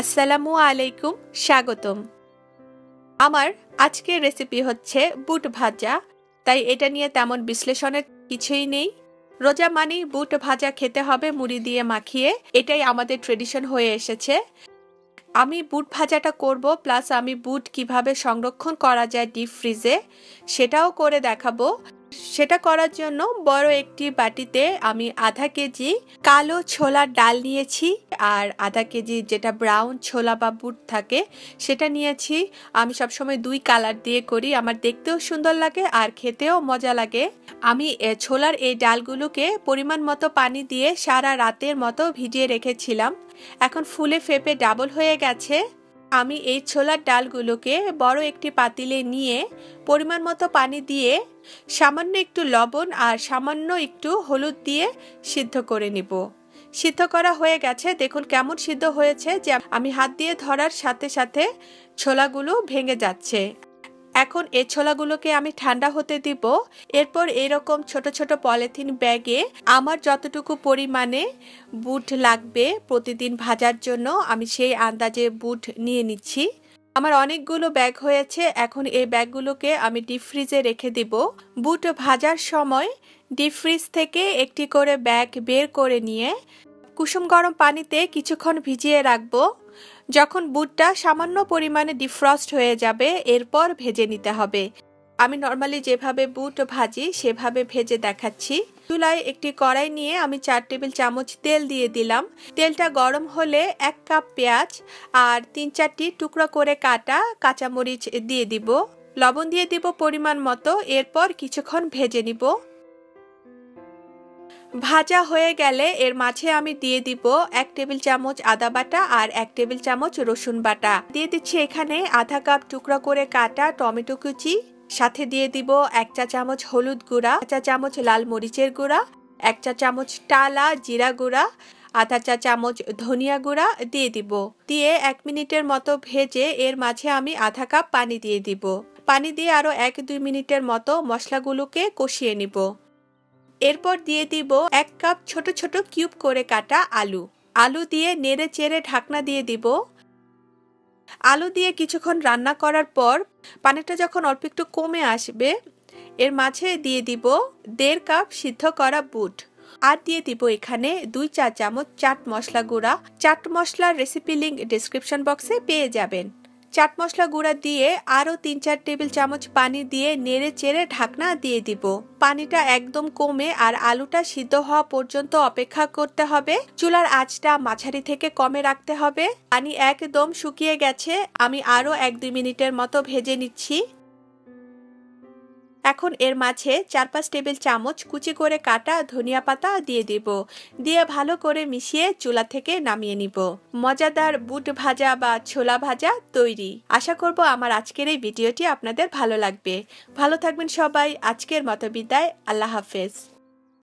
আসসালামু আলাইকুম, স্বাগতম। আমার আজকের রেসিপি হচ্ছে বুট ভাজা, তাই এটা নিয়ে তেমন বিশ্লেষণের কিছুই নেই। রোজা মানেই বুট ভাজা খেতে হবে, মুড়ি দিয়ে মাখিয়ে, এটাই আমাদের ট্রেডিশন হয়ে এসেছে। আমি বুট ভাজাটা করব প্লাস আমি বুট কীভাবে সংরক্ষণ করা যায় ডিপ ফ্রিজে সেটাও করে দেখাবো। সেটা করার জন্য বড় একটি বাটিতে আমি আধা কেজি কালো ছোলার ডাল নিয়েছি আর আধা কেজি যেটা ব্রাউন ছোলা বা বুট থাকে সেটা নিয়েছি। আমি সবসময় দুই কালার দিয়ে করি। আমার দেখতেও সুন্দর লাগে আর খেতেও মজা লাগে। আমি ছোলার এই ডালগুলোকে পরিমাণ মতো পানি দিয়ে সারা রাতের মতো ভিজিয়ে রেখেছিলাম। এখন ফুলে ফেপে ডাবল হয়ে গেছে। আমি এই ছোলার ডালগুলোকে বড় একটি পাতিলে নিয়ে পরিমাণ মতো পানি দিয়ে সামান্য একটু লবণ আর সামান্য একটু হলুদ দিয়ে সিদ্ধ করে নিব। সিদ্ধ করা হয়ে গেছে। দেখুন কেমন সিদ্ধ হয়েছে যে আমি হাত দিয়ে ধরার সাথে সাথে ছোলাগুলো ভেঙে যাচ্ছে। এখন এই ছোলাগুলোকে আমি ঠান্ডা হতে দিব। এরপর এরকম ছোট ছোট পলিথিন ব্যাগে আমার যতটুকু পরিমাণে বুট লাগবে প্রতিদিন ভাজার জন্য আমি সেই আন্দাজে বুট নিয়ে নিচ্ছি। আমার অনেকগুলো ব্যাগ হয়েছে, এখন এই ব্যাগগুলোকে আমি ডিপ ফ্রিজে রেখে দিব। বুট ভাজার সময় ডিপ ফ্রিজ থেকে একটি করে ব্যাগ বের করে নিয়ে কুসুম গরম পানিতে কিছুক্ষণ ভিজিয়ে রাখব। যখন বুটটা সামান্য পরিমাণে ডিফ্রস্ট হয়ে যাবে, এরপর ভেজে নিতে হবে। আমি নর্মালি যেভাবে বুট ভাজি, সেভাবে ভেজে দেখাচ্ছি। চুলায় একটি কড়াই নিয়ে আমি চার টেবিল চামচ তেল দিয়ে দিলাম। তেলটা গরম হলে এক কাপ পেঁয়াজ আর তিন চারটি টুকরো করে কাটা কাঁচামরিচ দিয়ে দিব। লবণ দিয়ে দিব পরিমাণ মতো, এরপর কিছুক্ষণ ভেজে নিব। ভাজা হয়ে গেলে এর মাঝে আমি দিয়ে দিব এক টেবিল চামচ আদা বাটা আর এক টেবিল চামচ রসুন বাটা। দিয়ে দিচ্ছি এখানে আধা কাপ টুকরা করে কাটা টমেটো কুচি। সাথে দিয়ে দিব এক চা চামচ হলুদ গুঁড়া চা চামচ লাল মরিচের গুঁড়া, এক চা চামচ টালা জিরা গুঁড়া, আধা চা চামচ ধনিয়া গুঁড়া দিয়ে দিব। দিয়ে এক মিনিটের মতো ভেজে এর মাঝে আমি আধা কাপ পানি দিয়ে দিব। পানি দিয়ে আরও এক দুই মিনিটের মতো মশলাগুলোকে কষিয়ে নিব। এরপর দিয়ে দিব এক কাপ ছোট ছোট কিউব করে কাটা আলু। আলু দিয়ে নেড়ে চেড়ে ঢাকনা দিয়ে দিব। আলু দিয়ে কিছুক্ষণ রান্না করার পর পানিটা যখন অল্প একটু কমে আসবে, এর মাঝে দিয়ে দিব দেড় কাপ সিদ্ধ করা বুট। আর দিয়ে দিব এখানে দুই চা চামচ চাট মশলা গুঁড়া। চাট মশলার রেসিপি লিঙ্ক ডিসক্রিপশন বক্সে পেয়ে যাবেন। চাট মশলা গুঁড়া দিয়ে আরও তিন চার টেবিল চামচ পানি দিয়ে নেড়ে চেড়ে ঢাকনা দিয়ে দিব। পানিটা একদম কমে আর আলুটা সিদ্ধ হওয়া পর্যন্ত অপেক্ষা করতে হবে। চুলার আঁচটা মাঝারি থেকে কমে রাখতে হবে। পানি একদম শুকিয়ে গেছে। আমি আরও এক দুই মিনিটের মতো ভেজে নিচ্ছি। এখন এর মাঝে চার পাঁচ টেবিল, চামচ, কুচি করে কাটা ধনিয়া পাতা দিয়ে দিব। দিয়ে ভালো করে মিশিয়ে চুলা থেকে নামিয়ে নিব। মজাদার বুট ভাজা বা ছোলা ভাজা তৈরি। আশা করব আমার আজকের এই ভিডিওটি আপনাদের ভালো লাগবে। ভালো থাকবেন সবাই। আজকের মতো বিদায় আল্লাহ হাফেজ।